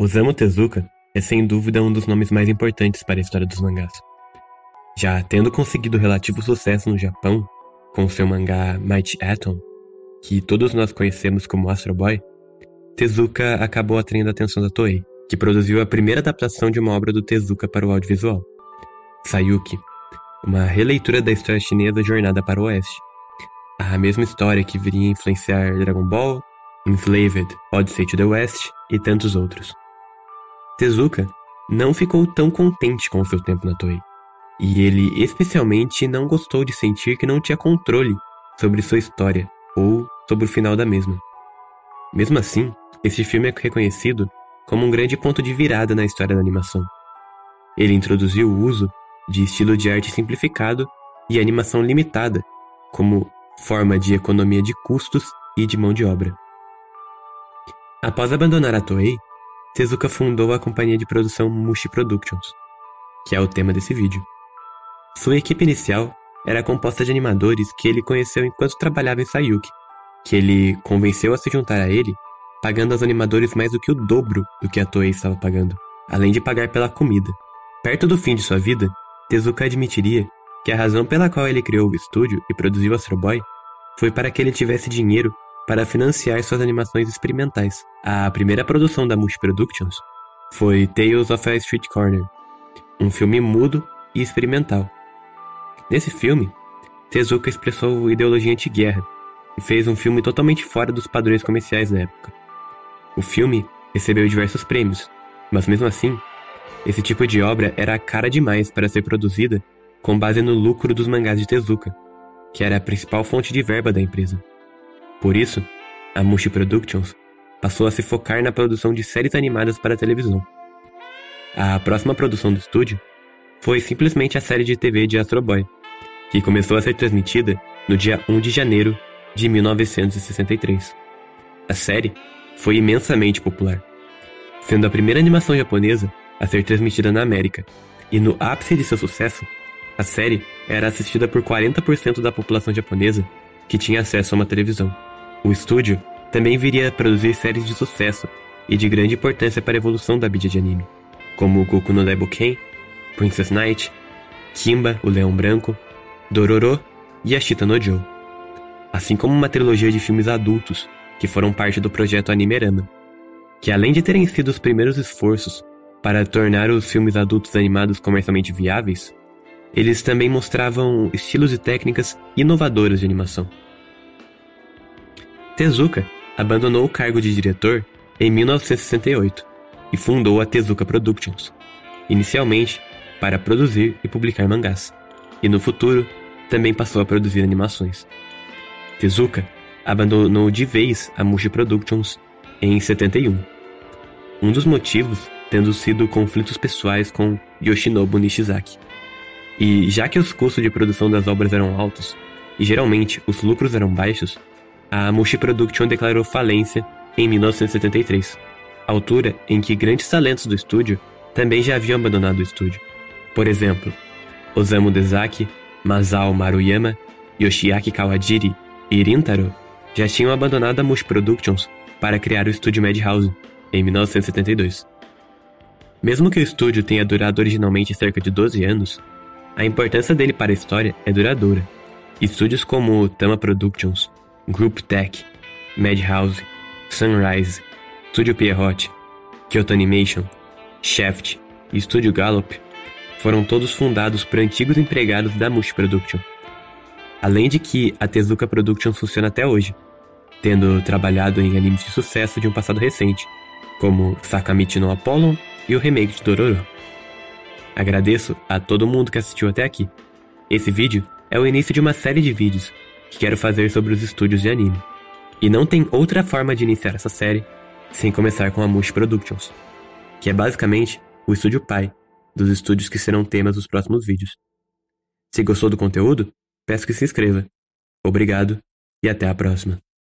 Osamu Tezuka é sem dúvida um dos nomes mais importantes para a história dos mangás. Já tendo conseguido relativo sucesso no Japão, com seu mangá Mighty Atom, que todos nós conhecemos como Astro Boy, Tezuka acabou atraindo a atenção da Toei, que produziu a primeira adaptação de uma obra do Tezuka para o audiovisual, Sayuki, uma releitura da história chinesa Jornada para o Oeste. A mesma história que viria a influenciar Dragon Ball, Enslaved, Odyssey to the West e tantos outros. Tezuka não ficou tão contente com o seu tempo na Toei, e ele especialmente não gostou de sentir que não tinha controle sobre sua história ou sobre o final da mesma. Mesmo assim, este filme é reconhecido como um grande ponto de virada na história da animação. Ele introduziu o uso de estilo de arte simplificado e animação limitada como forma de economia de custos e de mão de obra. Após abandonar a Toei, Tezuka fundou a companhia de produção Mushi Productions, que é o tema desse vídeo. Sua equipe inicial era composta de animadores que ele conheceu enquanto trabalhava em Sayuki, que ele convenceu a se juntar a ele, pagando aos animadores mais do que o dobro do que a Toei estava pagando, além de pagar pela comida. Perto do fim de sua vida, Tezuka admitiria que a razão pela qual ele criou o estúdio e produziu Astro Boy foi para que ele tivesse dinheiro para financiar suas animações experimentais. A primeira produção da Mush Productions foi Tales of a Street Corner, um filme mudo e experimental. Nesse filme, Tezuka expressou ideologia anti-guerra e fez um filme totalmente fora dos padrões comerciais da época. O filme recebeu diversos prêmios, mas mesmo assim, esse tipo de obra era cara demais para ser produzida com base no lucro dos mangás de Tezuka, que era a principal fonte de verba da empresa. Por isso, a Mushi Productions passou a se focar na produção de séries animadas para televisão. A próxima produção do estúdio foi simplesmente a série de TV de Astro Boy, que começou a ser transmitida no dia 1 de janeiro de 1963. A série foi imensamente popular, sendo a primeira animação japonesa a ser transmitida na América, e no ápice de seu sucesso, a série era assistida por 40% da população japonesa que tinha acesso a uma televisão. O estúdio também viria a produzir séries de sucesso e de grande importância para a evolução da mídia de anime, como Goku no Daibuken, Princess Knight, Kimba, o Leão Branco, Dororo e Ashita no Joe, assim como uma trilogia de filmes adultos que foram parte do projeto Animerama, que além de terem sido os primeiros esforços para tornar os filmes adultos animados comercialmente viáveis, eles também mostravam estilos e técnicas inovadoras de animação. Tezuka abandonou o cargo de diretor em 1968 e fundou a Tezuka Productions, inicialmente para produzir e publicar mangás, e no futuro também passou a produzir animações. Tezuka abandonou de vez a Mushi Productions em 71. Um dos motivos tendo sido conflitos pessoais com Yoshinobu Nishizaki. E já que os custos de produção das obras eram altos, e geralmente os lucros eram baixos, a Mushi Production declarou falência em 1973, altura em que grandes talentos do estúdio também já haviam abandonado o estúdio. Por exemplo, Osamu Dezaki, Masao Maruyama, Yoshiaki Kawajiri e Rintaro já tinham abandonado a Mushi Productions para criar o estúdio Madhouse em 1972. Mesmo que o estúdio tenha durado originalmente cerca de 12 anos, a importância dele para a história é duradoura. Estúdios como Tama Productions, Group Tech, Madhouse, Sunrise, Studio Pierrot, Kyoto Animation, Shaft e Studio Gallop foram todos fundados por antigos empregados da Mush Production. Além de que a Tezuka Productions funciona até hoje, tendo trabalhado em animes de sucesso de um passado recente, como Sakamichi no Apollon e o remake de Dororo. Agradeço a todo mundo que assistiu até aqui. Esse vídeo é o início de uma série de vídeos que quero fazer sobre os estúdios de anime. E não tem outra forma de iniciar essa série sem começar com a Mush Productions, que é basicamente o estúdio pai dos estúdios que serão temas dos próximos vídeos. Se gostou do conteúdo, peço que se inscreva. Obrigado e até a próxima.